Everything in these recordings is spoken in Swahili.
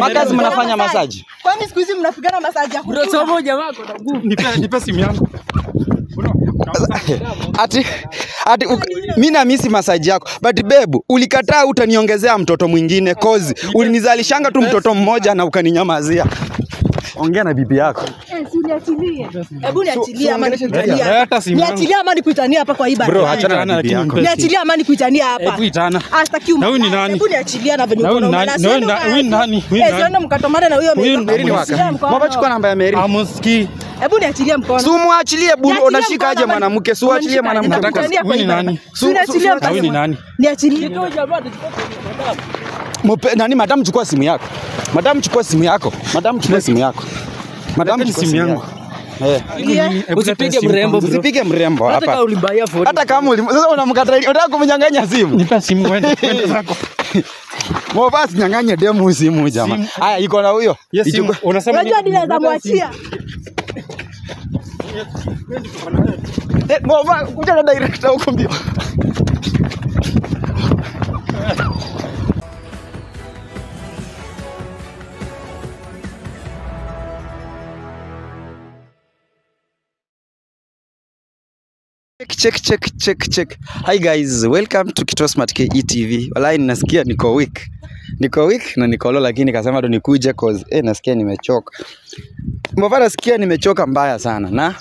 Makazi mnafanya masaji? Kwani siku hizi mnapigana masaji ya kutu? Ndio somo jamaa ako na nguvu. Nipe nipe simu yangu. ati ati mimi na misi masaji yako but bebu ulikataa utaniongezea mtoto mwingine kozi ulinizalishanga tu mtoto mmoja na ukaninyamazia ongea na bibi yako Hebu niachilie ama yangu. Niachilie ama nikuitania hapa kwa hii bro achana na bibi yako Niachilie ama hapa. Hebu hapa. itana. Ah, Na huyu ni nani? Hebu niachilie na venye uko na? Na huyu ni nani? Huyu Eh, nani? na huyo mimi. Meri ni waka. Baba chukua namba ya Meri Amuski. Hebu niachilie mkono. unashika aje mwanamke mwanamke huyu ni hii nani? Si su- huyu ni nani? Niachilie. Mupe, nani madam chukua simu yako madam chukua simu yako madam chukua simu yako madam chukua simu yangu. eh Usipige mrembo, usipige mrembo Hata kama hapa ulibaia hata kama ulim sasa unamkata unataka kumnyang'anya simu Nipa simu wewe, kwenda zako. Mobasi nyang'anye demu simu jamaa. Haya iko na huyo. Yes, simu. Unasema Unajua ni- hadi naweza mwachia. Eh, Moba kuja na director huko mbio. Check, check, check, check, check. Hi guys, welcome to Kituo Smart KE TV. Walai nasikia niko weak. Niko weak na niko low lakini kasema ndo nikuje cause eh nasikia nimechoka. Mbona nasikia nimechoka mbaya sana na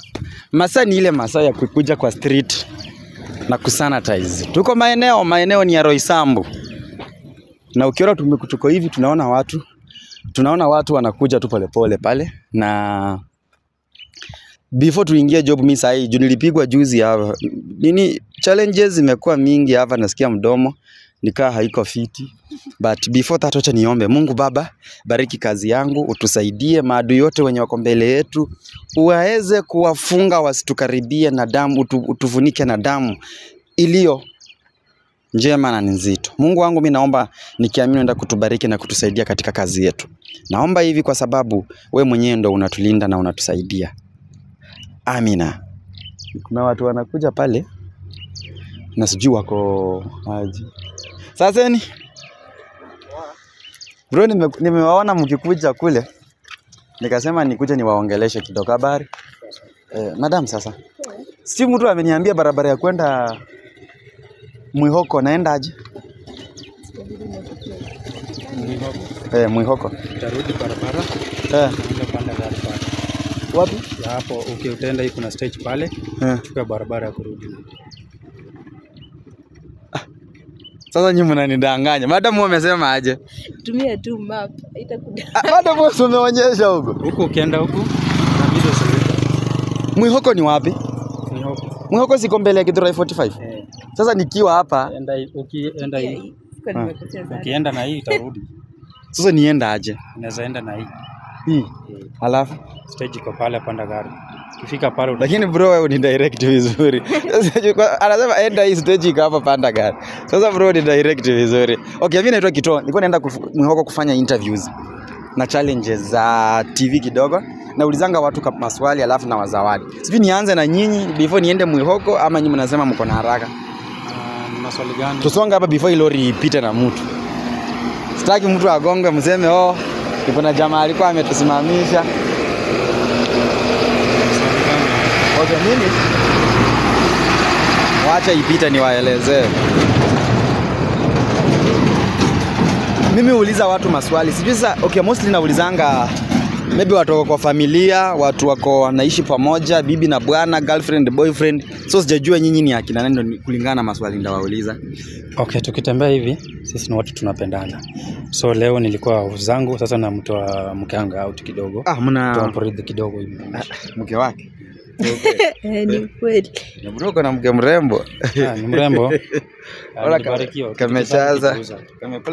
masaa ni ile masaa ya kukuja kwa street na kusanitize. Tuko maeneo, maeneo ni ya Roysambu. Na ukiona tumekutuko hivi tunaona watu tunaona watu wanakuja tu polepole pale na before tuingie job mimi sahi juu nilipigwa juzi hapa nini challenges zimekuwa mingi hapa nasikia mdomo nikaa haiko fiti but before that acha niombe Mungu Baba bariki kazi yangu utusaidie maadui yote wenye wako mbele yetu uwaweze kuwafunga wasitukaribie na damu utu, utufunike na damu iliyo njema na nzito. Mungu wangu mi naomba nikiamini unaenda kutubariki na kutusaidia katika kazi yetu. Naomba hivi kwa sababu we mwenyewe ndo unatulinda na unatusaidia. Amina. Kuna watu wanakuja pale na sijui wako aje. Sasa ni bro, nime- nimewaona mkikuja kule, nikasema nikuje niwaongeleshe kidogo. Habari eh, madam, sasa si mtu ameniambia barabara ya kwenda Mwihoko naenda aje? Eh, Mwihoko. tarudi barabara. Eh, panda gari. Wapi? Hapo okay, utaenda hii kuna stage pale. Eh. Chukua barabara ya kurudi. Sasa nyinyi mnanidanganya. Madam wewe umesema aje? Tumia tu map. Itakuja. Ah, Madam wewe umeonyesha huko. Huko ukienda usilete. Mwihoko ni wapi? Mwihoko. Mwihoko siko mbele ya Githurai 45. Eh. Sasa nikiwa hapa, Enda ukienda hii. Sana. Ukienda na hii utarudi. sasa nienda aje? Unaweza enda na hii. Hii. Eh, Alafu Stage iko pale panda gari. Ukifika pale lakini bro wewe ni direct vizuri. Anasema enda hii stage iko hapa panda gari. Sasa bro ni direct vizuri. Okay, mimi naitwa kitoa Nilikuwa naenda Mwihoko kufanya interviews na challenges za TV kidogo. Naulizanga watu kwa maswali alafu na wazawadi. Sijui nianze na nyinyi before niende Mwihoko ama nyinyi mnasema mko na haraka? Uh, maswali gani? Tusonge hapa before ilori lori ipite na mtu. Sitaki mtu agonge mseme oh, niko na jamaa alikuwa ametusimamisha. Okay, mimi wacha ipite niwaelezee. Mimi huuliza watu maswali, sijui sasa. Okay, mostly naulizanga maybe watu wako kwa familia, watu wako wanaishi pamoja, bibi na bwana, girlfriend, boyfriend. So sijajua nyinyi ni akina nani, ndo kulingana na maswali ndawauliza. Okay, tukitembea hivi sisi ni watu tunapendana. So leo nilikuwa uzangu zangu, sasa namtoa mke wangu out kidogo. Ah, mna kidogo hivi. mke wake ni kweli. Na bro, uko na mke mrembo Ah, ni mrembo. Ah,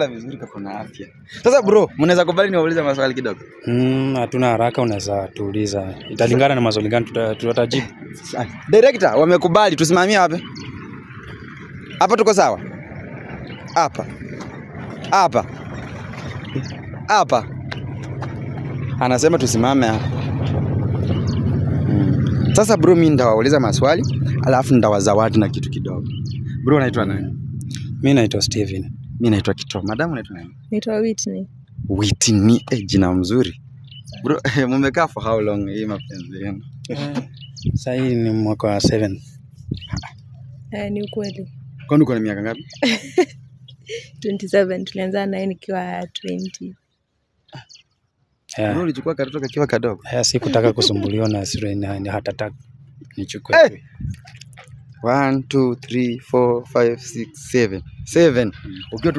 vizuri, kako na afya. Sasa bro, mnaweza kubali niwaulize maswali kidogo? Mm, hatuna haraka, unaweza tuuliza. Italingana na maswali gani tuta- tutajibu. Director, wamekubali tusimamie wapi? Hapa tuko sawa? Hapa. Hapa. Hapa. Anasema tusimame hapa. Sasa bro, mimi ndawauliza maswali alafu ndawazawadi na kitu kidogo. Bro, unaitwa nani? Mimi naitwa Steven. Mimi naitwa Kitro. Madam unaitwa nani? Naitwa Whitney. Whitney, eh, jina mzuri bro. Mumekaa for how long hii mapenzi yenu? Sasa hii ni mwaka wa 7. Eh, ni ukweli. Kwani uko na miaka ngapi? 27 tulianza naye nikiwa 20. Bro, Yeah. ulichukua katoto kakiwa kadogo? Yeah, sikutaka kusumbuliwa na sura hata taka. Nichukue. Hey! 1 2 3 4 5 6 7 7 ukiwa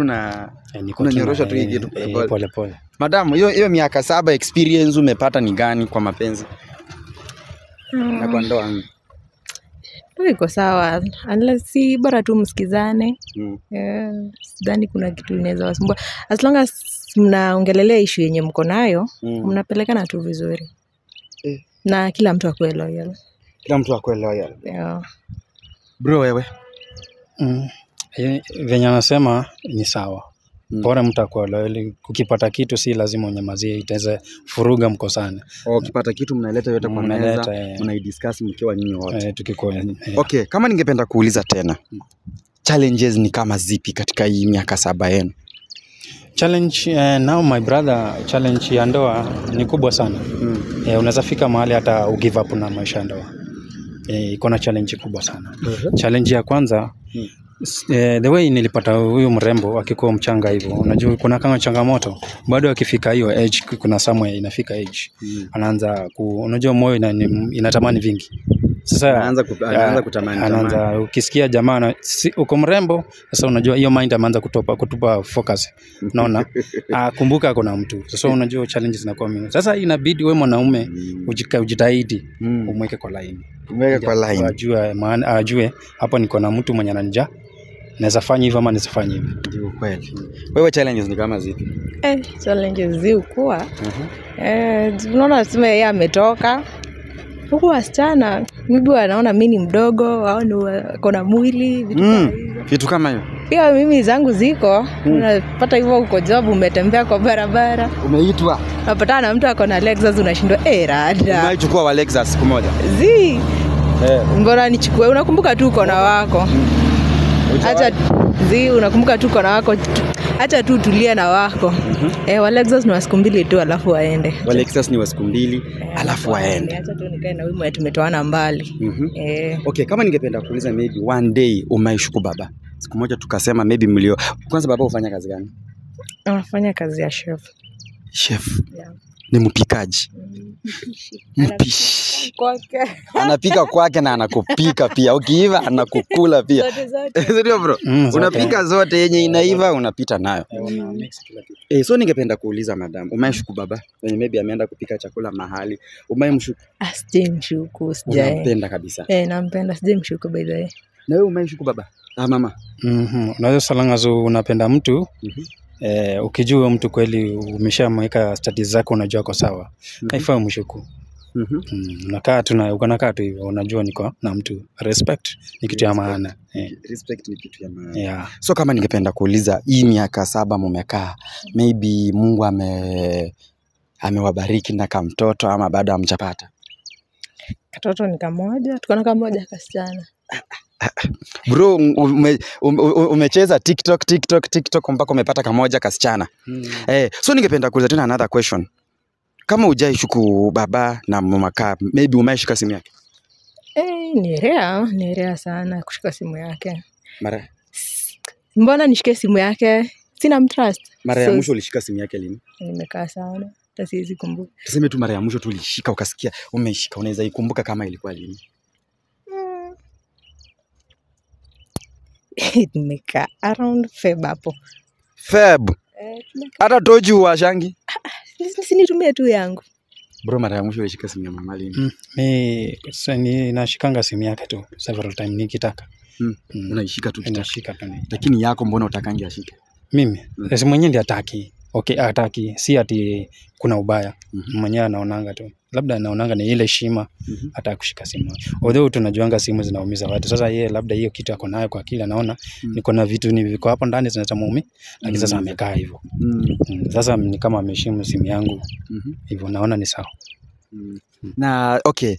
Eh, Unanyorosha tu hii kitu eh, polepole. eh, pole pole. Madam, hiyo hiyo miaka saba experience umepata ni gani kwa mapenzi na kwa ndoa? Tu iko sawa. Unless si bora tu msikizane. Mm. Yeah, sidhani kuna kitu inaweza wasumbua. As long as mnaongelelea ishu yenye mko nayo, Mm. mnapelekana tu vizuri. Eh. Na kila mtu akuwe loyal. Kila mtu akuelewa yale. Yeah. Bro wewe. Mm. Venye anasema ni sawa. Mm. Bora mtu akuwe loyal. Ukipata kitu si lazima unyamazie, itaweza furuga mkosane. Oh, ukipata kitu mnaleta yote kwa Mnaleta, meza, eh. mnaidiscuss mkiwa nyinyi wote. Eh, tukikuwa yeah. Okay, kama ningependa kuuliza tena. Challenges ni kama zipi katika hii miaka saba yenu? Challenge eh, now my brother, challenge ya ndoa ni kubwa sana. Mm. Eh, unaweza fika mahali hata ugive up na maisha ya ndoa. Eh, iko na challenge kubwa sana. mm -hmm. Challenge ya kwanza Mm. eh, the way nilipata huyu mrembo akikuwa mchanga hivyo, unajua kuna kama changamoto bado akifika hiyo age, kuna somewhere inafika age Mm. anaanza ku, unajua moyo ina, ni- inatamani vingi sasa Anaanza anaanza kutamani anaanza ukisikia jamaa si, uko mrembo sasa unajua hiyo mind ameanza kutopa kutupa focus unaona akumbuka kumbuka kuna mtu sasa unajua challenges zinakuwa mingi sasa inabidi wewe mwanaume Mm. ujitahidi Mm. umweke kwa line umweke kwa line. ajue maana ajue hapo niko na mtu mwenye ananija naweza fanya hivyo ama nisifanye hivi Ndio kweli. Wewe challenges ni kama zipi? Eh, challenges ziukuwa Mhm. eh, unaona sema yeye ametoka huku wasichana mibi wanaona mi ni mdogo au ni wako na mwili vitu kama Mm. Vitu kama hiyo. pia mimi zangu ziko unapata hivyo uko job umetembea kwa barabara Umeitwa. unapatana na mtu akona Lexus unashindwa eh rada wa Lexus siku moja. zi Eh. mbona nichukue unakumbuka tu uko na wako hacha zi unakumbuka tu uko na wako hacha tu tulia na wako mm eh, wa Lexus ni wa siku mbili tu alafu waende Wa Lexus ni wa siku mbili Eh, alafu waende. tu nikae na huyu mwenye tumetoana mbali -hmm. eh, Okay, kama ningependa kuuliza maybe one day umaishuku baba. Siku moja tukasema maybe mlio. Kwanza baba hufanya kazi gani? anafanya kazi ya chef Chef. Yeah. Ni mpikaji. Mpishi. Anapika kwake na anakupika pia. Ukiiva anakukula pia. Ndio bro. Mm. Unapika zote yenye inaiva unapita nayo. Eh, so ningependa kuuliza madam, umeshuku baba? Wenye maybe ameenda kupika chakula mahali. umae Ah, sijamshuku sijai kabisa. eh, nampenda sijamshuku by the way Na wewe umaishuku baba? Ah mama. Mhm. Unaweza salangazo unapenda mtu Mhm. Eh, ukijua huyo mtu kweli umeshamweka stadi zako unajua ko sawa. Mm -hmm. haifai mshuku Mhm. mm, unakaa tu na ukanakaa tu hivyo unajua niko na mtu. Respect ni kitu ya maana. Eh, Respect ni kitu ya maana. yeah. So kama ningependa kuuliza hii miaka saba mumekaa, maybe Mungu ame amewabariki na mtoto ama bado amchapata katoto ni kamoja tuko na kamoja kasichana Bro, ume, ume, umecheza TikTok TikTok TikTok mpaka umepata kamoja kasichana. Eh, so ningependa kuuliza tena another question. Kama ujai shuku baba na mamakaa, maybe umeshika simu yake eh, ni rea ni rea sana kushika simu yake mara mbona nishike simu yake sina mtrust mara ya So, mwisho ulishika simu yake lini? nimekaa sana hata siwezi kumbuka Tuseme tu mara ya mwisho tu ulishika ukasikia umeshika, unaweza ikumbuka kama ilikuwa lini? Mm. nimekaa around Feb hapo Feb. eh, Hata toji washangi. si- sinitumie tu yangu Bro, mara ya mwisho ulishika simu ya mama lini? Mm, mi sasa ni nashikanga simu yake tu several time nikitaka Mm. Mm. Unaishika tu kitaka. nashika tu Lakini yako mbona utakangi ashike? mimi Mm. simu mwenyewe ndi ataki okay ataki si ati kuna ubaya mm-hmm. mwenyewe anaonanga tu labda anaonanga ni ile heshima mm-hmm. hata kushika simu although tunajuanga simu zinaumiza watu sasa yeye labda hiyo kitu ako nayo kwa akili anaona mm-hmm. niko na vitu ni viko hapo ndani zinaweza muumi lakini sasa Mm. amekaa hivyo mm-hmm. sasa ni kama ameheshimu simu yangu mm-hmm. hivyo naona ni sawa mm-hmm. Na okay,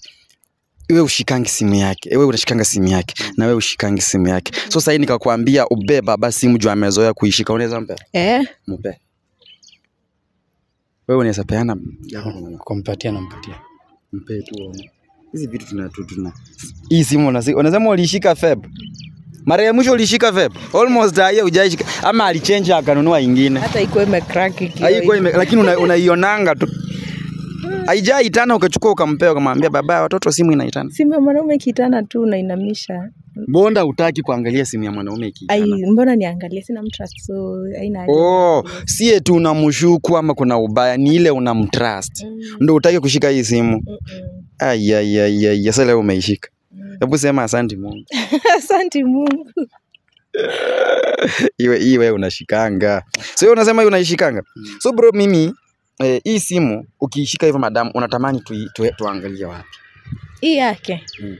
wewe ushikangi simu yake, wewe unashikanga simu yake na wewe ushikangi simu yake. So sasa nikakwambia ubeba basi simu juu amezoea kuishika, unaweza mpe? eh, Mpe. Wewe unaweza peana? Kumpatia nampatia. Mpe tu. Hizi vitu tuna tu- tuna. Hii simu unasema ulishika feb. Mara ya mwisho ulishika feb. Almost haya hujaishika. Ama alichange akanunua ingine. Hata iko ime crack kio. Haiko ime, lakini unaionanga una- tu. tu haijaitana ukachukua ukampea ukamwambia baba watoto simu inaitana. Simu ya mwanaume kitana tu unainamisha bonda utaki kuangalia simu ya mwanaume ai ikiitana mbona niangalie? Sina mtrust so haina haja. oh sie tu unamshuku ama kuna ubaya ni ile unamtrust. Mm, Ndio utaki kushika hii simu. Mm, mm. ayayayaya sasa leo umeishika. Mm. hebu sema asante mungu. Asante mungu. Iwe iwe unashikanga. So wewe unasema hiyo unaishikanga? So bro mimi eh, hii simu ukiishika hivyo madam unatamani tu, tu, tuangalie wapi? Hii yake. Mm.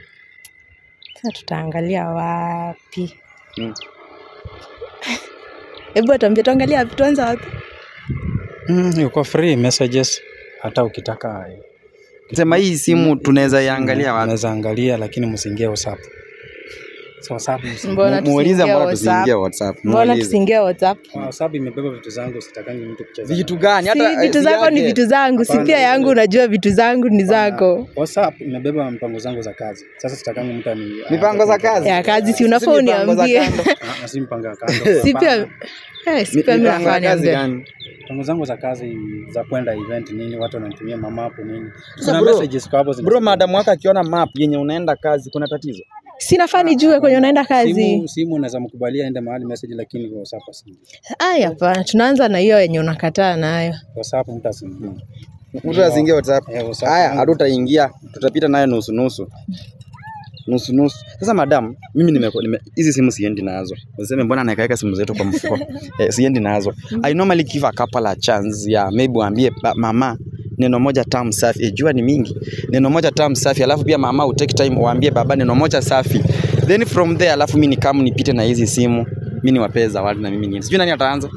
Sasa tutaangalia wapi? Mm. hebu atuambia tuangalia wapi? Tuanza wapi? Mm, yuko free messages. Hata ukitaka eh, sema hii simu tunaweza iangalia wapi? Tunaweza angalia lakini msiingie whatsapp so whatsapp msi- mbona Mu- muulize mbona tusiingie WhatsApp? whatsapp? Mbona muulize. whatsapp? Whatsapp imebeba vitu zangu sitakangi mtu kucheza vitu nayo. gani? Si hata vitu eh, zako ni vitu zangu. Si pia yangu unajua vitu zangu ni zako. Whatsapp imebeba mpango zangu za kazi. Sasa sitakangi mtu ani Mipango za kazi? ya kazi si unafaa uniambie. Ah, ah, si mpango kando. Si pia eh, si pia gani? zangu za kazi za kwenda event nini watu wananitumia mamapu nini. Kuna messages kwa hapo bro madam wako akiona map yenye unaenda kazi kuna tatizo si nafaa nijue kwenye unaenda kazi. Simu simu unaweza mkubalia aende mahali message lakini kwa whatsapp si ai hapana. Tunaanza na hiyo yenye unakataa nayo. Whatsapp mtu asiingie mtu asingie whatsapp Eh, haya hatutaingia. Tutapita nayo nusu nusu. Nusu nusu. Sasa madam mimi nime hizi simu siendi nazo. Useme mbona anaweka simu zetu kwa mfuko? Eh, siendi nazo. I normally give a couple a chance ya maybe waambie mama neno moja tamu safi. E, jua ni mingi. Neno moja tamu safi. Alafu pia mama utake time waambie baba neno moja safi. Then from there alafu mimi nikamu nipite na hizi simu. Mi niwapee zawadi na mimi nini, sijui nani ataanza.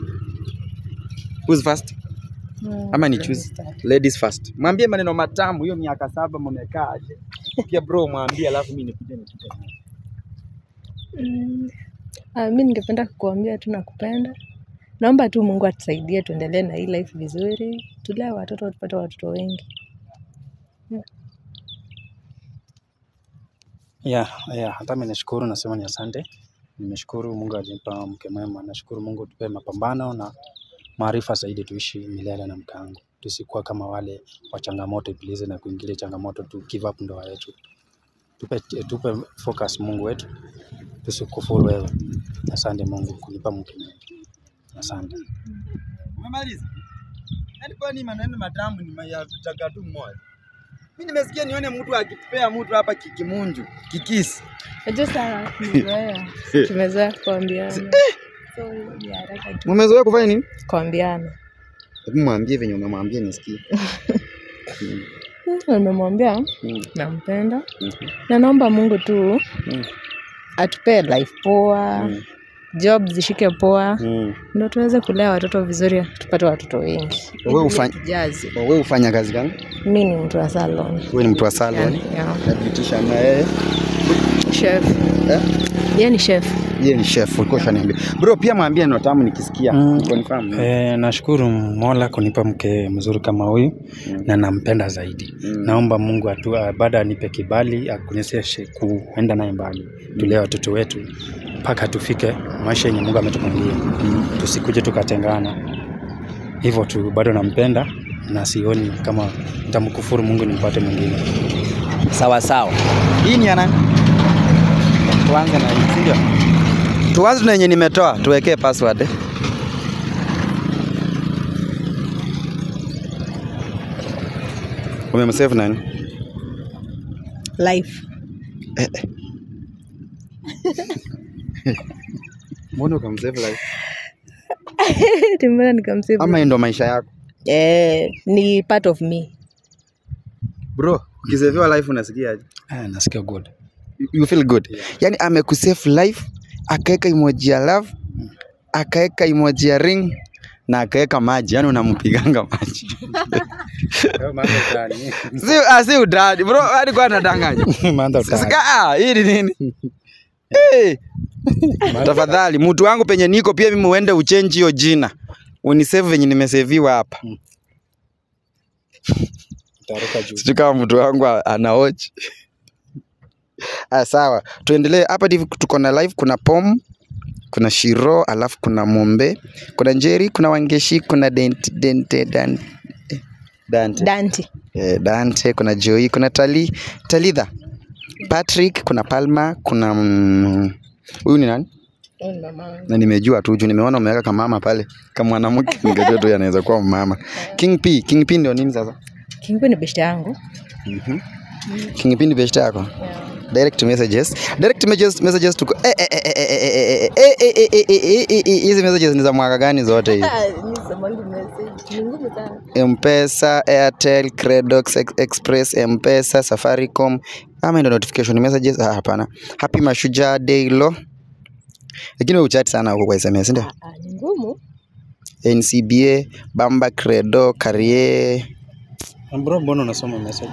Who's first? Ama ni choose? ladies first. Mwambie maneno matamu hiyo miaka saba mmekaa aje? Pia bro mwambie alafu mimi nikuje naye. Mm. uh, mi ningependa kukuambia tu nakupenda naomba tu mungu atusaidie tuendelee na hii life vizuri. Tulee watoto tupate watoto wengi. Yeah, yeah, hata mimi nashukuru nasema ni asante. Nimeshukuru mungu alinipa mke mwema. Nashukuru mungu tupe mapambano na maarifa zaidi tuishi milele na mke wangu. Tusikuwa kama wale wa changamoto ibilize na kuingilia changamoto tu give up ndoa yetu. Tupe, tupe focus mungu wetu. Tusikufuru wewe. Asante mungu kunipa mke mwema asante Umemaliza? Yaani kwani maneno matamu ni ya vitaka tu mmoja. Mimi nimesikia nione mtu akipea mtu hapa kikimunju, kikisi. sana tumezoea tumezoea kuambiana ni tu Umezoea kufanya nini? kuambiana Hebu mwambie venye umemwambia nisikie. Nimemwambia Mm. nampenda Mhm. na naomba mungu tu Mm. atupee life poa Mm. Job zishike poa Mm. ndo tuweze kulea watoto vizuri tupate watoto wengi Wewe ufanya, wewe ufanya kazi gani? mi ni mtu wa salon Wewe ni mtu wa salon. yeah. yeah. yeah. na yeye. chef Eh? Ye ni chef Yeye ni chef, ulikuwa ushaniambia. Bro pia mwambie neno tamu nikisikia. Mm. Confirm. E, nashukuru Mola kunipa mke mzuri kama huyu Mm. na nampenda zaidi. Mm. Naomba Mungu atu, baada anipe kibali akunyeshe kuenda naye mbali, tulee watoto wetu mpaka tufike maisha yenye Mungu ametupangia, tusikuje tukatengana. Hivyo tu, bado nampenda na sioni kama nitamkufuru Mungu nimpate mwingine. Sawa sawa. Hii ni ya nani? Tuanze na hii, si ndio? Tuanze na yenye nimetoa, tuwekee password. Umemsave nani? life Eh, eh. Mbona ukamsave life? Tumbona nikamsave Ama ndo maisha yako? eh, ni part of me Bro, ukisaviwa life unasikiaje? Ah, nasikia good. You- feel good. yeah. Yani amekusave life, akaweka emoji ya love, akaweka emoji ya ring na akaweka maji, yani unampiganga maji. Si ah, si udadi. Bro, hadi kwa nadanganya manda utaka ah, hii ni nini? Eh. Tafadhali mtu wangu penye niko pia mimi uende uchenji hiyo jina. Unisave venye nimeseviwa hapa. juu. sijui kama mtu wangu a- anaoch ah, sawa. Tuendelee. Hapa hivi tuko na live kuna pom kuna shiro alafu kuna mombe kuna njeri kuna wangeshi kuna dente, dente, dan, Dante, dante. Danti eh, dante kuna joi kuna tali talitha patrick kuna palma kuna mm, huyu ni nani? Huyu ni mamangu. na nimejua tu juu nimeona umeweka kama mama pale kama mwanamke nikajua tu anaweza kuwa mama. King p king p ndio nini sasa? King P ni beshte yangu. King p ni best yako direct messages. Direct messages messages tuko eh eh eh eh eh eh eh hizi messages ni za mwaka gani zote hizi? Mpesa, Airtel, Credox, Express, Mpesa, Safaricom. Ama ndio notification messages? Ah, hapana. Happy Mashujaa Day lo. Lakini uchat sana huko kwa SMS ndio? NCBA, Bamba, Credo, Carrier. Mbona unasoma message?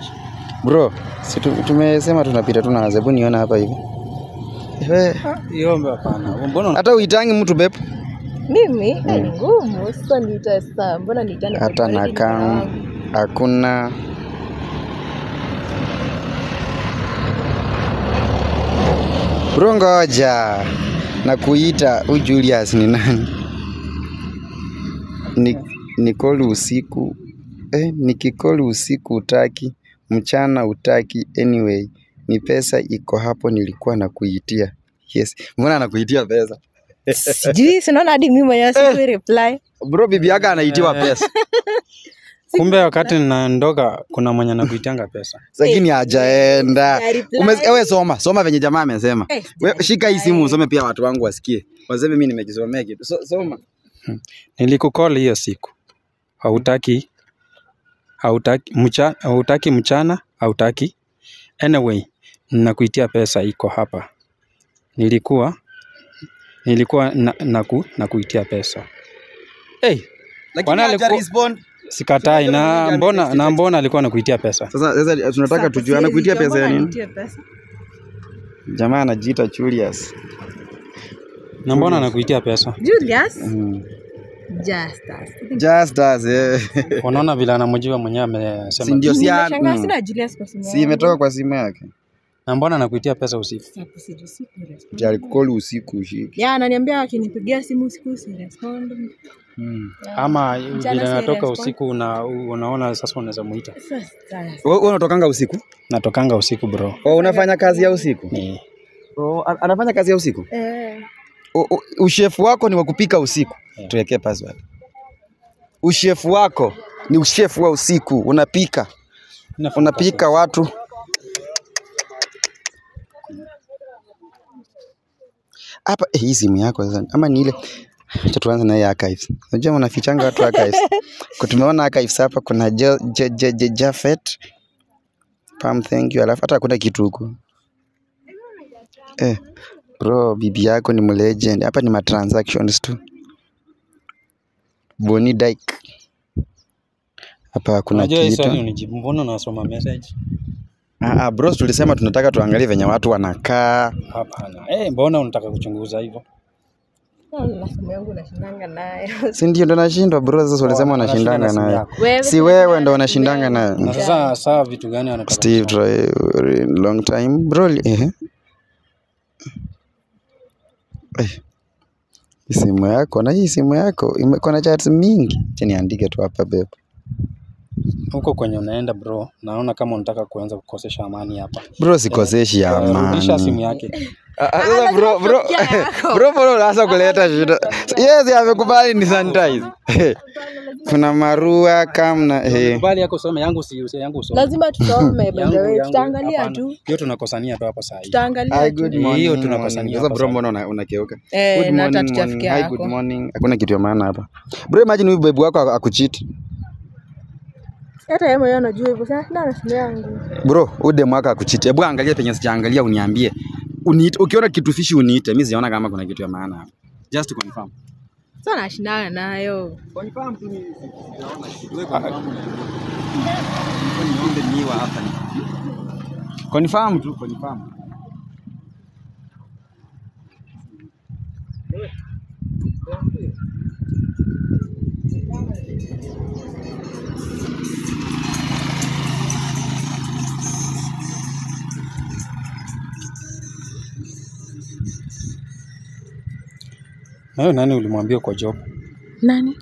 Bro si tu- tumesema tunapita tu na zebu niona hapa hivi. Iombe hapana. Mbona hata uitangi mtu bep? Mimi? Ni ngumu. Sasa niita saa mbona niitane hata kwa na baridi hakuna. Bro ngoja. Na kuita huyu Julius ni nani? Ni nikoli usiku. Eh, nikikoli usiku utaki mchana utaki anyway. Ni pesa iko hapo nilikuwa nakuitia. Yes. Mbona anakuitia pesa? Sijui sinaona hadi mimi mwenyewe siku reply. Bro bibi yake anaitiwa pesa. Kumbe wakati ninaondoka kuna mwenye anakuitanga pesa. lakini hajaenda. Ya reply. Ewe soma. Soma venye jamaa amesema. Eh, We, shika hii simu usome pia watu wangu wasikie. Waseme mi nimejisomea kitu. So, soma. Nilikukall hiyo siku. Hautaki hautaki mchana, hautaki mchana, hautaki. Anyway, nakuitia pesa iko hapa. Nilikuwa nilikuwa na, naku, nakuitia pesa. Hey, sikatai na mbona na mbona alikuwa anakuitia pesa? sasa sasa tunataka tujue anakuitia pesa ya nini jamaa anajiita Julius Na mbona anakuitia pesa? Julius mm. Justus. just us eh. Unaona vile anamjua mwenyewe si amesema. ndio si mm. sina Julius kwa simu si imetoka kwa simu yake Na mbona anakuitia pesa usiku? Sasa alikukoli usiku ushiki Ya ananiambia akinipigia simu usiku si respond. mm. Ama vile natoka usiku una, unaona sasa unaweza muita. Wewe unatokanga usiku Natokanga usiku bro. oh, unafanya kazi ya usiku Ni oh, anafanya kazi ya usiku eh ushefu wako ni wa kupika usiku. Yeah. tuwekee password ushefu wako ni ushefu wa usiku. Unapika. Unapika watu. Hapa eh, hii simu yako sasa. Ama ni ile. Acha tuanze na hii archives. Unajua mnafichanga watu archives. Kwa tumeona archives hapa kuna Jafet Pam thank you. Alafu hata kuna kitu huku eh bro bibi yako ni mlegend hapa ni matransactions tu Boni Dike hapa kuna Unajua hii kitu swali unijibu, mbona unasoma message? Ah, ah, bros tulisema tunataka tuangalie venye watu wanakaa Hapana. Eh, mbona unataka kuchunguza hivyo? na yangu nashindanga nayo. si ndio ndo nashindwa bro sasa ulisema unashindanga naye nayo. Wewe si wewe ndo unashindanga Na nayo sasa saa vitu gani anataka? Steve long time bro eh. Eh. Simu yako. Na hii simu yako imekuwa na chats mingi. Acha niandike tu hapa bebe huko kwenye unaenda bro naona kama unataka kuanza kukosesha amani hapa. Bro sikoseshi eh, amani, amanirudisha simu yake. Ah, ah, ah, sasa bro, bro, bro, bro, brobrobrobroasa kuleta shida. yes amekubali ni sanitize kuna marua kama na eh, kubali yako usome yangu si yangu usome. Lazima tusome by the way, tutaangalia tu. Hiyo tunakosania tu hapa sasa tutaangalia Hi, good morning. hiyo tunakosania sasa bro mbona unakeuka? Eh na tatu chafikia yako. good morning. Hakuna kitu ya maana hapa. Bro imagine huyu babe wako akuchiti. Hata yeye mwenyewe anajua hivyo. Sasa na simu yangu. Bro, ude mwaka akucheat. Hebu angalia penye sijaangalia uniambie. Uniite, ukiona kitu fishi uniite. Mimi sijaona kama kuna kitu ya maana hapo. Just to confirm. Sasa nashindana nayo. Confirm tu mimi sijaona kitu. Wewe confirm. Niombe niwa hapa ni. Confirm tu, confirm. Na hiyo nani ulimwambia uko job? Nani?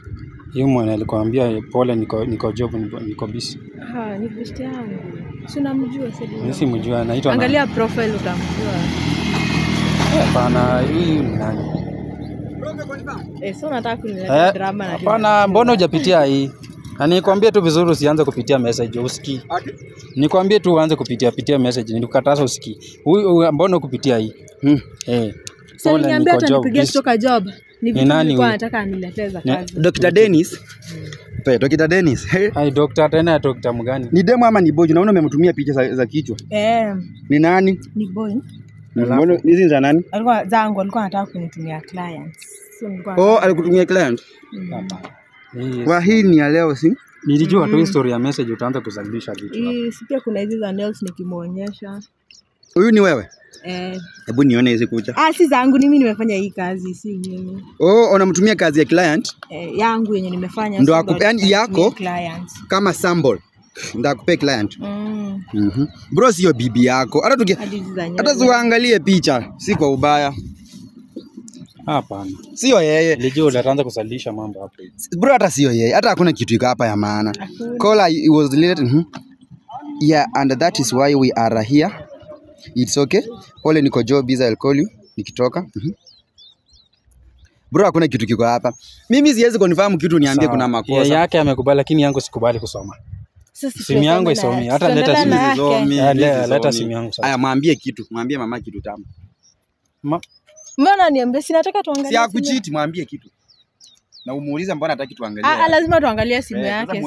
Hiyo mwana alikwambia pole, niko niko job, niko, bisi busy. Ah, ni best yangu. Si unamjua sasa. Mimi simjua, anaitwa nani? Angalia profile utamjua. Eh, Hapana, hii ni nani? Eh, sio nataka kuniletea Eh, drama na Hapana, mbona hujapitia hii? Na nikwambie tu vizuri usianze kupitia message usikii. Nikwambie tu uanze kupitia pitia message nilikukataza usikii. Huyu mbona kupitia hii? Hmm. Eh. Sasa pole, niambia busy. kutoka job. Ni vitu nani nilikuwa huyu? nataka anileteza kazi. Dr. Dennis. Pe, Dr. Dennis. Hey. Hai Dr. tena Dr. mgani? Ni demo ama ni boy? Naona umemtumia picha za, za kichwa. Eh, Ni nani? ni boy. Mbona hizi ni za nani? Alikuwa zangu alikuwa anataka kunitumia clients. So Oh, alikutumia client. Mm. Kwa hii ni ya leo si? Nilijua mm. tu story ya message utaanza kuzalisha vitu. Eh, hii si pia kuna hizi za nails nikimuonyesha. Huyu ni wewe? Eh, Hebu nione hizi kucha. ah si zangu ni mimi nimefanya hii kazi si mimi. Oh, unamtumia kazi ya client Eh, yangu yenye nimefanya. Ndio akupe- yani yako? client. kama sample. Ndio akupe client. Mm. Mhm. Mm Bro sio bibi yako. Hata tuki hata tuangalie ziwaangalie picha, si kwa ubaya. Hapana. Sio yeye. Nilijua utaanza kusalisha mambo hapo. Bro hata sio yeye. Hata hakuna kitu iko hapa ya maana. Cola it was related. Mhm. Yeah, and that is why we are here. It's okay. Pole niko job biza, I'll call you nikitoka. mm -hmm. Bro hakuna kitu kiko hapa. Mimi siwezi confirm kitu niambie kuna makosa. Yeye yake amekubali lakini yangu sikubali kusoma. Simu yangu isomi. Hata leta simu le- leta simu yangu sasa. Aya, mwambie kitu, mwambie mama kitu tamu. Ma, Mbona niambie si nataka tuangalie. Si akuchiti, mwambie kitu. Na umuulize mbona hataki tuangalie. Ah, ah, lazima tuangalie simu Eh, yake.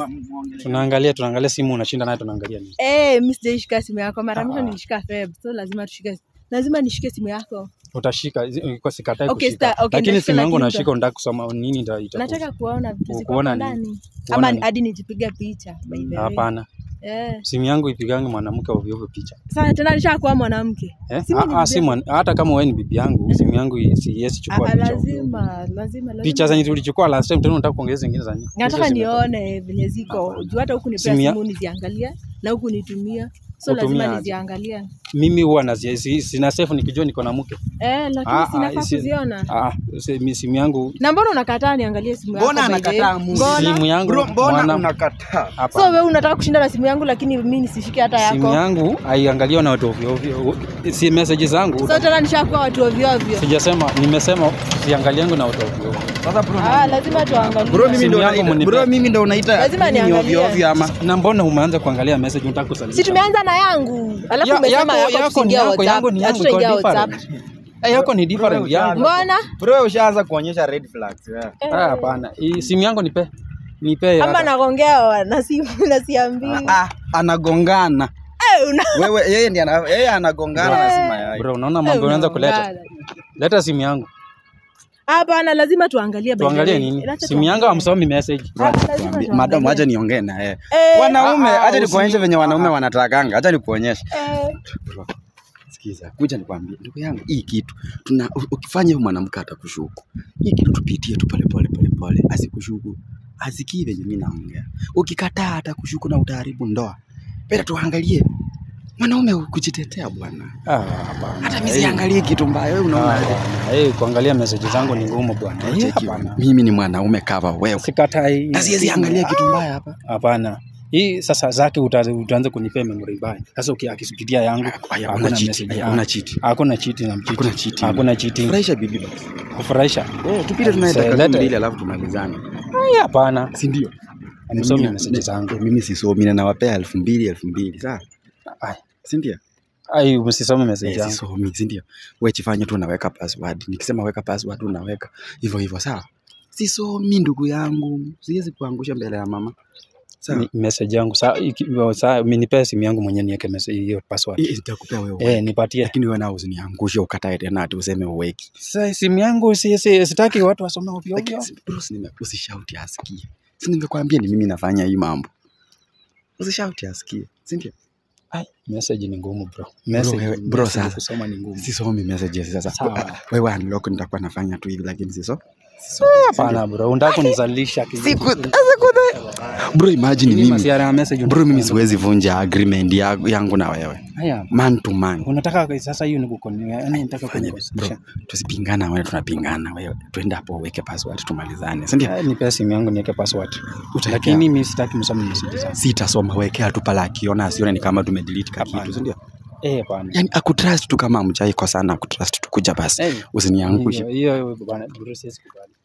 tunaangalia tunaangalia simu unashinda naye tunaangalia nini? Eh, mimi sijaishika simu yako. Mara mwisho Ah. nilishika Feb. So lazima tushike. Lazima nishike simu yako. Utashika kwa sikatai Okay, kushika. okay, lakini simu yangu nashika unashika unataka kusoma nini ndio itakuwa. Nataka kuona vitu ziko ndani. Ama hadi nijipiga picha way. Hapana. Eh. Simu yangu ipigange mwanamke ovyo ovyo picha. Sasa tena nishakuwa mwanamke. Eh? Simu ni Ah, ah, si hata kama wewe ni bibi yangu, simu yangu siwezi chukua Ah, ah, picha. lazima, lazima, lazima. Picha zenye tulichukua last time tena unataka kuongeza zingine za nini? Nataka nione venye ziko. Juu hata huku nipea simu niziangalia na huku nitumia. So lazima niziangalia. Mimi huwa nazi- sina safe nikijua niko na mke. Eh, lakini Ah, sinafaa ah, si- kuziona. Ah, si- mi- simu yangu Na mbona unakataa niangalie simu yako? Mbona anakataa? Simu yangu Bro, mbona unakataa? hapa. So wewe unataka kushinda na simu yangu lakini mimi nisishike hata yako. simu yangu haiangaliwa na watu ovyo ovyo. Si message zangu So tena nishakuwa watu ovyo ovyo. sijasema, nimesema siangalie yangu na watu ovyo ovyo. Sasa bro, Ah, lazima tuangalie. bro mimi ndio bro mimi ndo unaita Lazima niangalie. ovyo ovyo ama Na mbona umeanza kuangalia message unataka kusalimia? Si tumeanza na yangu. Alafu Ya- umesema yako- yako yako ni yako, yangu ni yangu, iko different. Eh, yako ni different yangu. Mbona? bro ushaanza kuonyesha red flags. Yeah. Ah, hapana. Hii Simu yangu nipe. Nipe. Ama anagongea na simu na siambii. Ah, anagongana. Eh, una Wewe yeye ndiye ana yeye anagongana na simu yake. Bro, unaona mambo yanaanza kuleta. Leta simu yangu. Hapana, lazima tuangalie Tuangalie nini? Simu yangu hamsomi message. Ah. Madam, acha niongee na yeye. Eh, Wanaume, ah, ah, acha nikuonyeshe venye wanaume wanatakanga. Acha nikuonyeshe. eh, Sikiza, kuja nikwambie ndugu yangu, hii kitu tuna ukifanya huyo mwanamke atakushuku. Hii kitu tupitie tu pole pole pole pole, asikushuku. Asikii venye mimi naongea. Ukikataa atakushuku na utaharibu ndoa. Pera tuangalie mwanaume kujitetea bwana. Ah, hapana. Hata mimi siangalie kitu mbaya, wewe Ah, unaona. Eh, kuangalia message zangu ni ngumu bwana. Mimi ni mwanaume kama wewe. Sikatai. Na siwezi angalia kitu mbaya hapa. Hapana. Hii sasa zake utaanza kunipea memory mbaya. Sasa uki- yangu hakuna Hakuna cheat, Ah, hakuna cheat. Hakuna cheat na mcheat. Hakuna cheat. Hakuna cheat. Furahisha bibi basi. Kufurahisha. Eh, tupite tunaenda mbili alafu tumalizane. Hapana. Si ndio? Message zangu. Mimi sisomi na nawapea elfu mbili elfu mbili sawa, Ai, si ndio? ai msisome message yangu. zangu. sisomi, si? Wewe chifanye tu unaweka password. Nikisema weka password unaweka hivyo hivyo, sawa? Sisomi ndugu yangu, siwezi kuangusha mbele ya mama. Sawa, Message yangu saa saa minipea simu yangu mwenyewe niweke message hiyo password. Eh, nitakupea wewe. Eh, nipatie. Lakini wewe nao usiniangushe ukatae tena ati useme uweki. Sasa simu yangu si, si, sitaki watu wasome ovyo ovyo. bro, usishauti asikie. Si nimekwambia ni mimi nafanya hii mambo. Usishauti asikie, si ndio? Ai, message ni ngumu bro. Message, bro, bro, sasa. kusoma ni ngumu. Sisomi messages sasa. Wewe unlock nitakuwa nafanya tu hivi lakini siso Hapana bro, unataka kunizalisha siku bro imagine Mimi bro mimi siwezi vunja agreement yangu na wewe. Man to man. Unataka sasa hiyo yani nataka kunikosesha. tusipingana wewe tunapingana wewe. Twende hapo uweke password tumalizane si ndio? Nipe simu yangu niweke password. Lakini mimi sitaki msome message zangu. sitasoma wekea tu pala akiona asione ni kama tumedelete kitu si ndio Eh, yani akutrust tu kama mchai kwa sana akutrust tu kuja basi. Eh, usiniangushe. Hiyo bwana.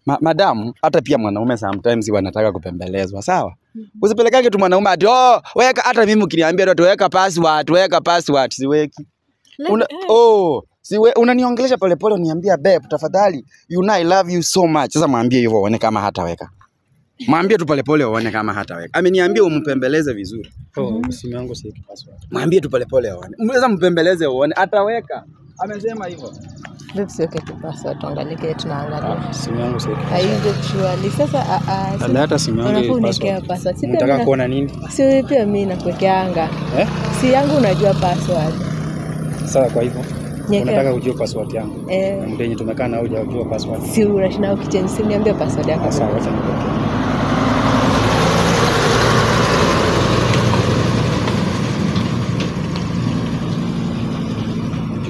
Ma, madamu hata pia mwanaume sometimes wanataka kupembelezwa sawa? Mm -hmm. usipelekage tu mwanaume ati oh, weka hata mimi ukiniambia tu weka password weka password siweki. Una, oh, siwe, unaniongelesha polepole uniambia babe tafadhali you know I love you so much. Sasa mwambie hivyo uone kama hataweka mwambie tu polepole uone kama hataweka ameniambia umpembeleze vizuri Oh, simu yangu si password. mwambie tu polepole uone Mweza mpembeleze uone ataweka amesema hivyo Vipi sio kitu password tuangalie kile tunaangalia. Ah, simu yangu kitu. Haiwezi surely. Sasa a a Ala, hata simu yangu uniwekea password. password. Si kuona nini? Sio si pia mimi nakuwekeanga. Eh? Si yangu unajua password. Sawa, kwa hivyo. Unataka kujua password yangu. Eh, Na mtu yenye tumekaa na hujajua password. si unashinda ukichange si niambie password yako. Sawa, wacha nikuwekee.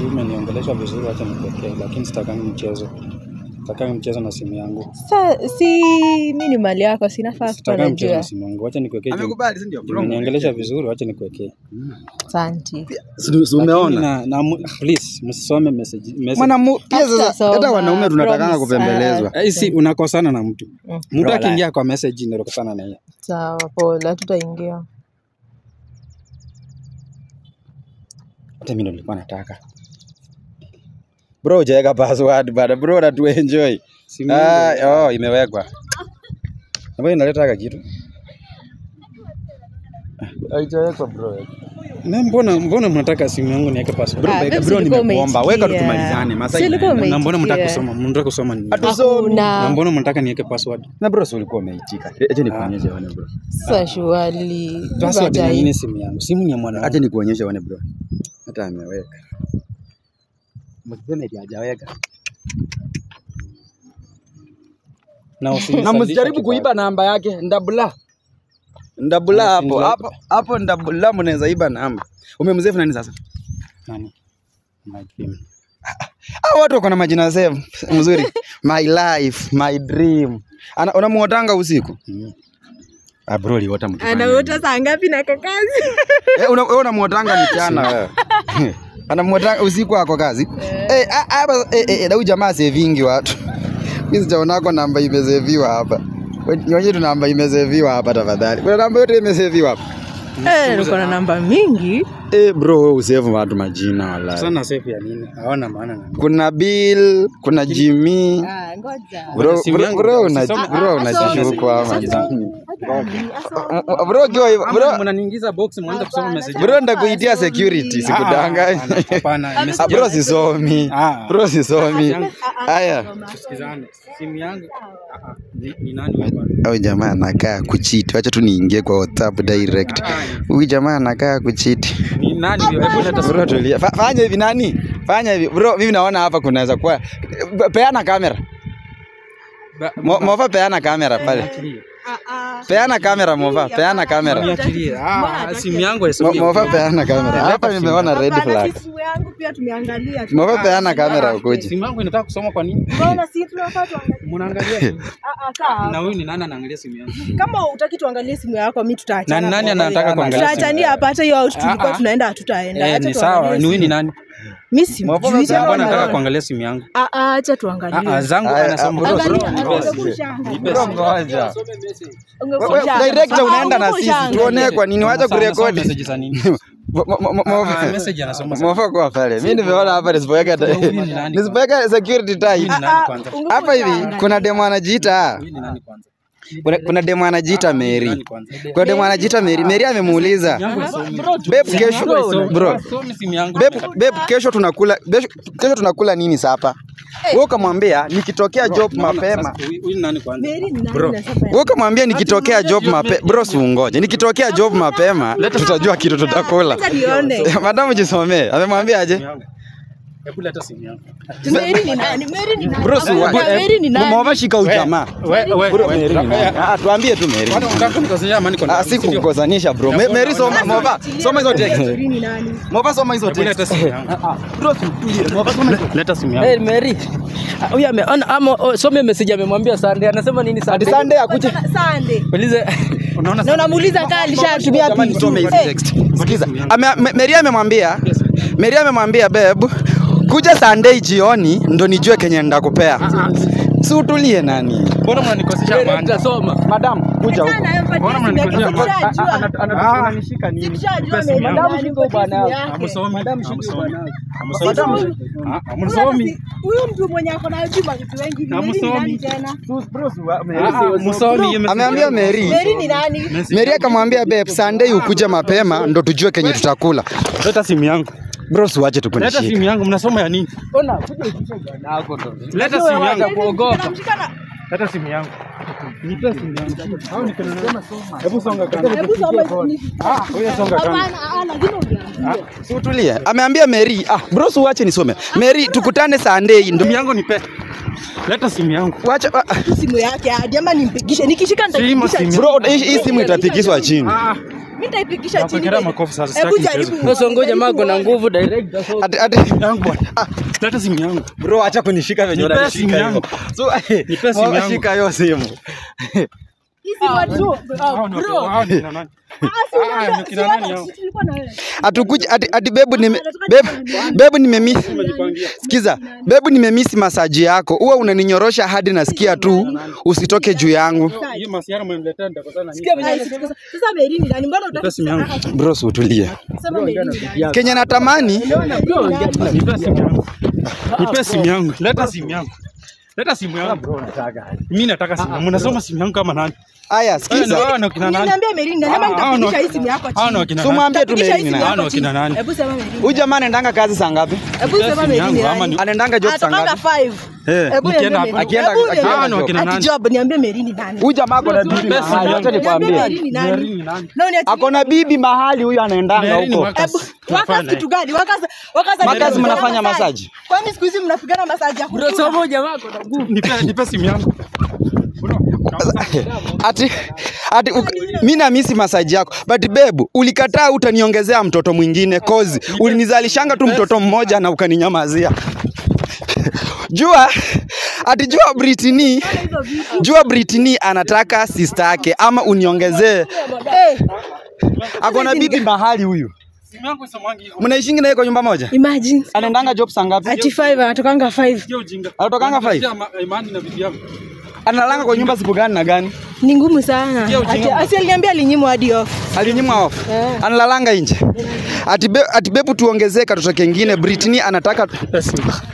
Umeniongelesha vizuri, wacha nikuwekee, lakini sitakangi mchezo. Sitakangi mchezo na simu yangu. Sa si mimi ni mali yako sinafaa kuwa Sitakangi mchezo na simu yangu. Wacha nikuwekee. amekubali si ndio juu Umeniongelesha vizuri, wacha nikuwekee. Asante. Si- si umeona na, na please msisome message message. mwana pia sasa hata wanaume tunatakanga kupembelezwa hii Eh, si unakosana na mtu. Mm. Mtu akiingia kwa message ndio unakosana na yeye. Sawa, pole, tutaingia. hata mimi ndo nilikuwa nataka bro hujaweka password bana. bro natuenjoy Simu enjoy. ah, oh, imewekwa ambayo inaleta kitu Ah, haijawekwa bro Na mbona mbona mnataka simu yangu niweke password? Ah, Bro, babe, bro, nimekuomba. Weka tu tumalizane, Masai. Na mbona mnataka kusoma? Mnataka kusoma nini? Hatusoma. Na mbona mnataka niweke password? na bro si ulikuwa umeitika acha nikuonyeshe one bro Sasa shwali. Password ni nini simu yangu? Simu ni ya mwanadamu. acha nikuonyeshe one bro hata ameweka msiseme eti hajaweka. Na na msijaribu kuiba namba yake ndabula. Ndabula hapo hapo hapo ndabula mnaweza iba namba. Umemzefu nani sasa? Nani? My dream. Hao watu wako na majina same mzuri. My life my dream. Ana- unamuotanga usiku? Mm. ah bro liota mtu Anaota saa ngapi na kakazi? eh una- wewe unamuotanga mchana wewe anamuotanga usiku ako kazi. Eh. Hapa eh eh dau jamaa sevingi watu. Mimi sijaonako namba imeseviwa hapa. Nionyeshe tu namba imeseviwa hapa tafadhali. Kuna namba yote imeseviwa hapa? Eh, kuna na namba mingi. Eh bro wewe usave watu majina wala Sana safe ya nini? Hawana maana na. kuna Bill kuna Jimmy Ah, ngoja. bro Simu bro bro una bro unajishuku ama bro kwa hivyo bro mnaniingiza box mwanza kusoma message. bro ndakuitia security sikudanganya Ah, Hapana, Ah, message. bro sisomi Ah. bro sisomi haya Tusikizane. Simu yangu. Ah, ah. Ni ni nani wewe au jamaa anakaa kuchiti Acha tu niingie kwa whatsapp direct huyu jamaa anakaa kuchiti Ni nani? Hebu leta bro tulia fanya hivi nani? Fanya hivi. Bro mimi naona hapa kunaweza kuwa. Peana kamera Mo- mofa peana kamera pale peana kamera Mova, peana kamera Niachilie. Ah, simu yangu Mo- Mova peana kamera hapa nimeona red flag Simu yangu pia tumeangalia. Mova peana kamera ukuje Simu yangu inataka kusoma kwa nini? Mbona si tunafaa tuangalie? Mnaangalia. tu. Ah, ah, sawa. Na huyu ni nani anaangalia simu yangu? Kama utaki tuangalie simu yako, mimi tutaachana. Na nani anataka kuangalia simu? Tutaachania hapa hata hiyo out tulikuwa Ah, ah. tunaenda hatutaenda. Eh, ni sawa. Ni huyu ni nani? Mimi simjui Mbona tena Mbona nataka kuangalia simu yangu? Ah, ah, acha Ah, ah, tuangalie. zangu Ah, unaenda na sisi tuonee kwa nini wacha kurekodi Ah, pale mimi nimeona hapa nisipoweka security kwanza? hapa hivi kuna demo anajiita Kuna, kuna demu anajiita Mary. Nani kwanza? kuna demu anajiita Mary. Mary amemuuliza. Yangu babe kesho bro babe, babe kesho tunakula kesho, kesho tunakula nini sapa wewe ukamwambia nikitokea job mapema? Mary wewe ukamwambia nikitokea job mapema bro siungoje. Nikitokea job mapema tutajua kitu tutakula. Madamu jisomee. Amemwambia aje. Hebu leta simu yangu. Mary ni nani? Mary ni nani? Bro, si ni nani? Mwova ujamaa. Ni nani? Ah, tuambie tu Meri. kwani unataka kunikosesha ama niko na- Ah, bro. Meri soma hizo text. Mary ni nani? Mwova soma hizo Hebu leta simu yangu. Bro, tulie. Soma. Leta simu yangu. Mary. Ah, Huyu ameona ama some message amemwambia Sunday. Anasema nini Sunday? Sunday akuje. Sunday. Ulize. Unaona Na unamuuliza kama alishatumia picha. Sikiza. Ame- amemwambia Meri amemwambia babe, kuja Sunday jioni ndo nijue kenye ndakupea. Si utulie nani? Mbona mnanikosesha amani? Director soma. Madam, kuja huko. Mbona mnanikosesha amani? Ananishika nini? Madam, mpatie bwana. Amsomi. Madam, shika bwana. Amsomi. Ah, si- Huyu mtu mwenye ako na juma watu wengi. Ah, Hamsomi. hiyo message Ameambia. Mary. Mary ni nani? Mary akamwambia babe, Sunday ukuje mapema ndo tujue kenye tutakula. Leta simu yangu. Bro, siwache Leta tukunishika. simu yangu. Mnasoma ya nini? Ona, kuja ukisha bwana wako ndo. Leta simu yangu. Kuogopa. Na Leta simu yangu. Nipe simu yangu. Au niko soma. Hebu songa kando. Hebu soma hizi. Ah, wewe songa kando. Hapana, ah, lazima uniambie. Si utulie. Ameambia Mary, ah bro, siwache nisome. Mary, tukutane Sunday ndo Simu yangu nipe. Leta simu yangu. wacha ah, ah. simu yake hadi ama nimpigishe nikishika Simu, simu. chini. bro, hii hii simu itapigishwa chini. Ah, Mimi nitaipigisha chini. Nakuwekelea makofi sasa, sitaki mchezo. Sasa ngoja jamaa kuna nguvu director. Ati ati yangu bwana. Leta simu yangu. bro, acha kunishika venye unanishika hivyo. So, Nipe simu yangu. shika hiyo simu. Ati bebu nime bebu bebu nimemiss. Sikiza, bebu nimemisi masaji yako. Huwa unaninyorosha hadi nasikia tu usitoke juu yangu. Hiyo masiara mmeniletea nitakosana na nyinyi. Sikia venye Ai, anasema. Sasa sasa Mary ni nani? Mbona Nipe utaki simu yangu. Bro, utulie. Kenye natamani. Nipe simu yangu. Leta simu yangu. Leta simu yangu. Mimi nataka simu yangu. Mnasoma simu yangu kama nani? Aya, sikiza. Wewe ni kina nani? Niambia Mary ni nani? Ama Ah, ni nitapigisha hii simu yako hao ni chini. Tumwambie tu nani. Hao ni yako nani? Hebu sema Mary. Huyu jamaa anaendanga kazi saa ngapi? Hebu sema ni- Anaendanga job saa ngapi? ngapi? five. Eh. Hebu Nikienda hapo. Akienda- akienda niambie- Hao ni kina Ati nani? job, niambie Mary ni nani? Huyu jamaa ako na bibi mahali. Acha nikwambie. Mary ni nani? Na Ako na bibi mahali huyu anaendanga huko. Wakazi kitu gani? Wakazi wakazi Makazi mnafanya masaji? Kwani siku hizi mnapigana masaji ya Bro, Ndio sababu jamaa kuna nguvu. Nipe nipe simu yangu. ati ati mimi na misi masaji yako. But babe ulikataa utaniongezea mtoto mwingine cause ulinizalishanga tu mtoto mmoja na ukaninyamazia. Jua ati jua Britney jua Britney anataka sister yake ama uniongezee. Akona ako bibi mahali huyu. Mnaishingi naye kwa nyumba moja? Imagine. anaendanga job saa ngapi? Ati five anatokanga five. Sio ujinga. Anatokanga five? Imani na bibi yangu. Analanga kwa nyumba siku gani na gani Ni ngumu sana. Asi aliniambia alinyimwa hadi off. alinyimwa off Yeah. analalanga nje ati be, ati bebu tuongezee katoto kengine Britney anataka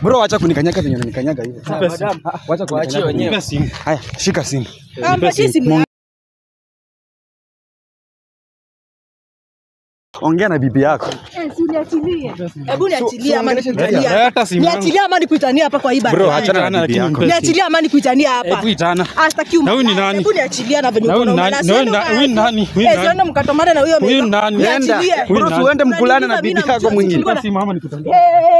bro acha kunikanyaga venye unanikanyaga hivyo Madam, wacha kunikanyaga wenyewe. Haya shika simu Ah, simu ongea na bibi yako Eh. Hebu niachilie ama nikuitania. Niachilie ama hapa kwa hii bro barabara. achana na bibi yako Niachilie ama nikuitania hapa. Hebu itana. Na huyu ni nani? Hebu niachilie na venye Na uko huyu na nani? Na huyu ni na- uka- huyu nani? Eh, nani? siende mkatomane na huyo Huyu ni nani? Nenda. Bro nani? uende mkulane na bibi yako mwingine tulikuwa Nipe simu. Eh,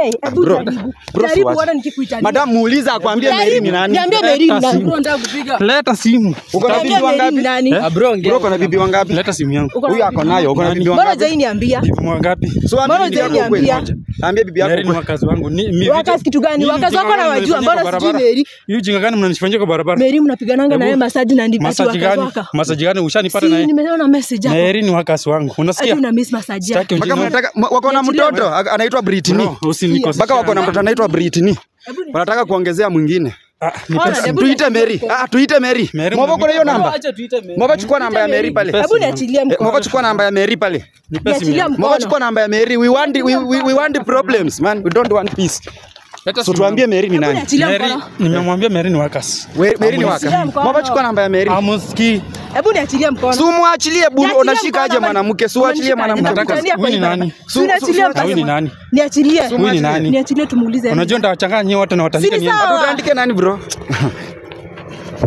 eh, hebu jaribu. bro, Jaribu nikikuitania. madam muuliza akwambie Mary ni nani Niambie Mary ni nani. bro, nataka kupiga. Leta simu. uko na bibi wangapi. Ah, bro, ongea. bro uko na bibi wangapi Leta simu yangu. Huyu ako nayo uko na bibi wangapi hujai niambia? Bibi mwangapi? so Mbona hujai niambia? moja bibi yako Mary ni wakazi wangu. Ni mi Wakazi kitu gani? Wakazi wako na wajua mbona sijui? Mary? Hii ujinga gani mnanifanyia kwa barabara? Mary mnapigananga na yeye masaji na ndivyo wakazi gani? Masaji gani ushanipata Si na yeye? nimeona message hapo. Mary ni wakazi wangu. Unasikia? Unasikia? una miss masaji yako. Mpaka mnataka wako na mtoto anaitwa Britney usinikoseshe. mpaka wako na mtoto anaitwa Britney wanataka kuongezea mwingine Ah, tuite Mary. ah tuite Mary. Mary kuna hiyo namba. Acha tuite Mary. mwova chukua namba ya Mary pale. Hebu niachilie Eh, mkono. mwova chukua namba ya Mary pale. Nipe simu mwova chukua namba ya Mary. We want we, we, we want problems man. We don't want peace so tuambie. Mary ni nani Mary, nimemwambia Mary ni Wakas. We- Mary ni Wakas. Mbona chukua namba ya Mary Amuski. Hebu niachilie mkono. si muachilie Niachilie unashika aje mwanamke si uachilie mwanamke Nataka- huyu ni nani? Si uniachilie mkono. Huyu ni nani? Niachilie. Huyu ni nani? Niachilie tumuulize. Unajua nitawachanganya nyie wote na watandike Si ni Utaandike nani bro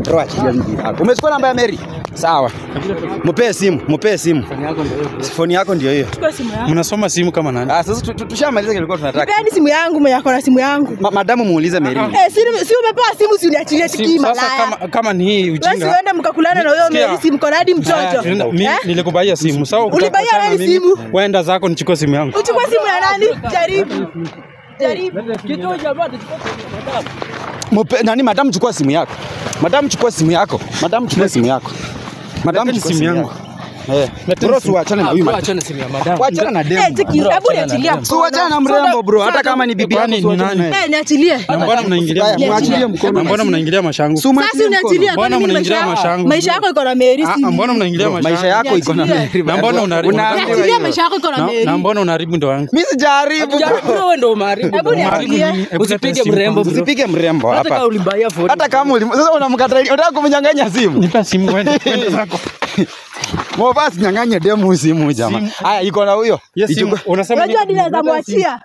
bro achilia yako umechukua namba ya Mary Sawa. Mpee simu, mpee simu. Foni yako ndio hiyo. Chukua simu yangu. Mnasoma simu kama nani? Ah, sasa tu- tu- tushamaliza kile tulikuwa tunataka. Peani simu yangu mwenye ako na simu yangu. Ma, madamu muulize Mary. Eh, si, si umepewa simu si uniachilie Simu, malaya. sasa kama, kama ni hii ujinga. Wewe uende mkakulana na huyo. Mary simu kona hadi mtoto. Mimi mi- Eh? Nilikubaia simu. Sawa Ulibaia nani simu? Wenda zako nichukue simu yangu. Uchukue simu ya nani? Jaribu. Jaribu. Kitu jamaa atachukua madam. Mupe, nani madam chukua simu yako. madam chukua simu yako. Madamu chukua simu yako. Madamu chukua simu simu yangu. Yako. Eh. Na Ah. Wachana na Eh, demu. na mrembo bro, hata kama ni bibi yako. Ni nani? Eh, niachilie. Mbona mnaingilia mwachilie mkono. Mbona mnaingilia mashangu? Sasa uniachilie. Mbona mnaingilia maisha- mashangu? Maisha yako iko na Mary Ah, ah, mbona mnaingilia Bro, maisha yako iko na Mary. Na mbona unaharibu- Unaambiwa maisha yako iko na Mary. Na mbona unaharibu ndo wangu? Mimi sijaharibu. Wewe ndo umeharibu. Hebu niachilie. Usipige mrembo. Usipige mrembo Hata kama hapa. Hata kama ulim... sasa unamkatalia, unataka kumnyang'anya simu. Nipa simu wewe. zako. Mobasi nyang'anye demu simu jamaa. Haya iko na huyo. Yes. Unasema Unajua dile za mwachia.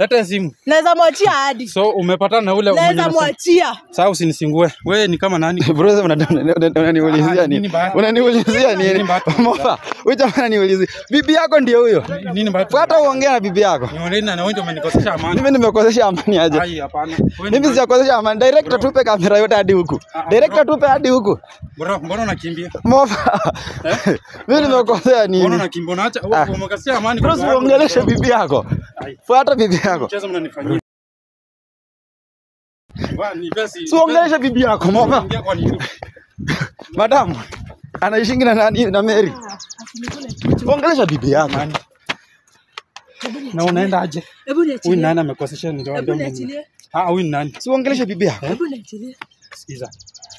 Leta simu. Naweza mwachia hadi. So umepatana na ule mwenye Naweza mwachia. Sasa usinisingue. Wewe ni kama nani? Bro, sasa unada- unada- unaniulizia Ah, nini? Unaniulizia nini? Mofa, Wewe jamaa unaniulizia. Bibi yako ndio huyo. Nini mbaya? Hata uongea na bibi yako. Nione na wewe ndio umenikosesha amani. Mimi nimekosesha amani aje? Ai, hapana. Mimi sijakosesha amani. Director tupe kamera yote hadi huku. Ah, Director tupe hadi huku. Bro, mbona unakimbia? Mofa. Mimi nimekosea nini? Mbona unakimbia? Unaacha umekosea umekosesha amani. Bro, uongeleshe bibi yako. Fuata bibi yako. Mchezo mnanifanyia. Ba, ni basi. Si uongeleshe bibi yako, Mofa. Ingia kwa nini? Madam, anaishingi na nani na Mary? Ongelesha bibi yako. Na unaenda aje? Hebu Huyu nani amekosesha ndio Hebu ndio. niachilie. Ah, huyu ni nani? Si uongeleshe bibi yako. Hebu niachilie. Sikiza.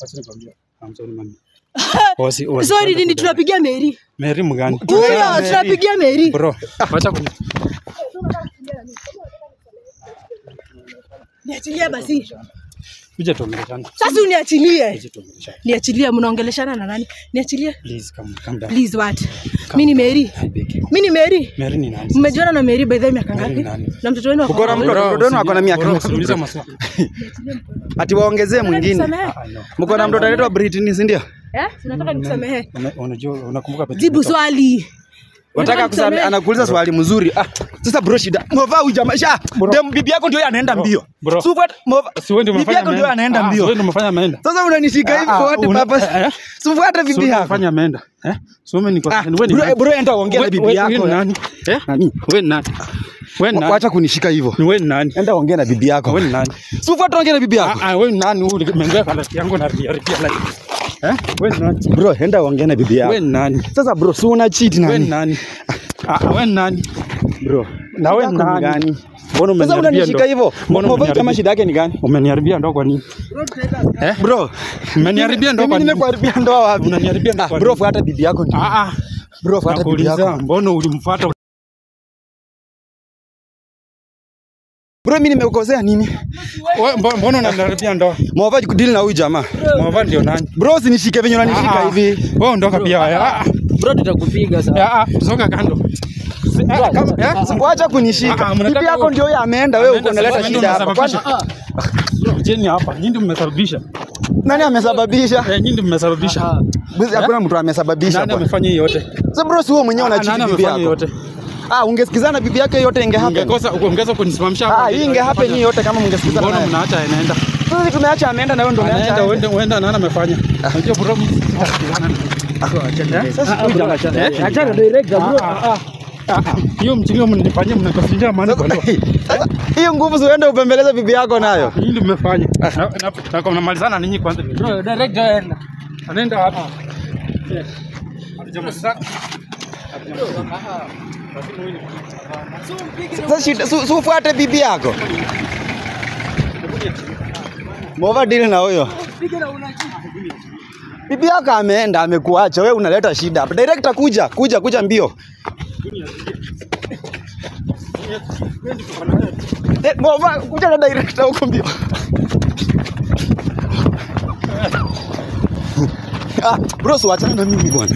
Acha nikwambie. I'm sorry mami. Osi, osi. Sorry nini tunapigia Mary? Mary mgani? Huyo tunapigia Mary. Bro, acha kuni. Niachilie basi. Kuja tuongeleshane. Sasa uniachilie. Niachilie, mnaongeleshana na nani? Niachilie. Please come come down. Please what? Mimi ni Mary. Mimi ni Mary. Mary ni nani? Mmejuana na Mary by the way miaka ngapi? Na mtoto wenu Uko na wako mtoto? Mtoto wenu ako na miaka ngapi? usiulize maswali. Ati waongezee mwingine. Mko na mtoto anaitwa Britney, si ndio? Eh? Unataka nikusamehe? Unajua unakumbuka pete. Jibu swali. Unataka kusame, nisamehe? anakuuliza swali mzuri. Ah, sasa bro shida. Mova huyu jamaa sha. Dem bibi yako ndio anaenda mbio. mova. Si wewe ndio Bibi yako ndio anaenda Ah, mbio. Wewe ndio umefanya ameenda. Sasa unanishika hivi Ah, kwa what purpose? hata eh. Bibi yako. umefanya ameenda. Eh? Si mimi niko kwa Ah, wewe ni bro, bro enda ongea na bibi yako. nani? Eh? Nani? Wewe nani? Wewe nani? Wacha kunishika hivyo. Ni wewe nani? Enda ongea na bibi yako. Wewe nani? Sufuate ongea na bibi Ah, yako. ah, wewe ni nani? Umeongea kwa rafiki yangu na like. Eh? Wewe ni nani? Bro, enda ongea na bibi yako. Wewe nani? Sasa bro, si una cheat nani? Wewe nani? Ah, ah, wewe nani? Bro. Na wewe nani? gani? Mbona Sasa unanishika hivyo. Mbona Mova kama shida yake ni gani? Umeniharibia ndo kwa nini? Eh? Bro, Umeniharibia ndo kwa nini? nimekuharibia ndoa wapi? Unaniharibia ndo kwa nini? bro, fuata bibi yako. Ah ah. Bro, fuata bibi yako. mbona ulimfuata? Bro, mimi nimekosea nini? Wewe mbona unaniharibia ndoa? Mova deal na huyu jamaa. Mwava ndio nani? Bro, usinishike venye unanishika Ah, ah. hivi. Wewe ondoka pia. Ah ah. Bro tutakupiga sasa. Ah ah. Songa kando. Eh? Wacha Ah, kunishika. Bibi yako ndio yeye ameenda, wewe uko unaleta shida hapa. Kwani. Jeni hapa, nyinyi ndio mmesababisha. nani amesababisha? Eh, nyinyi ndio mmesababisha. Hakuna mtu amesababisha Nani amefanya hiyo yote? Sasa bro, si wewe mwenyewe unachiti nani bibi yako. Ah, ungesikizana bibi yake yote inge happen. Ungekosa ungekosa kunisimamisha Ah, hii inge happen yote kama mungesikizana Mbona mnaacha anaenda? Sasa tumeacha ameenda na wewe ndio umeacha. Anaenda wende uenda nani amefanya? Unajua bro Sasa huyu jamaa achana. direct bro. Ah, ah. Ah, ah. Hiyo mchinga mnanifanyia mnatafinja maana kwa ndoa. Sasa hiyo nguvu ziende upembeleza upembeleze bibi yako nayo. Hii ndio mmefanya. Na- kwa mnamalizana ninyi kwanza. Bro direct aenda. Anaenda hapa. Yes. Atajamsa. Sasa ufuate bibi yako. Mova deal na huyo. Bibi yako ameenda amekuacha, wewe unaleta shida hapa. Director kuja, kuja, kuja mbio. Eh, Mova kuja na director huko mbio. Ah, bro, si wachana na mimi bwana.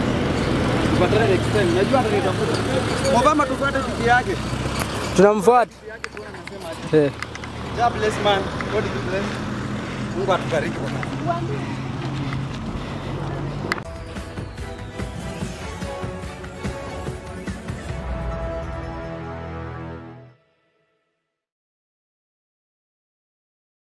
Mobama tufuate kipi yake. Tunamfuata. Eh. God bless man. God bless. Mungu atubariki bwana.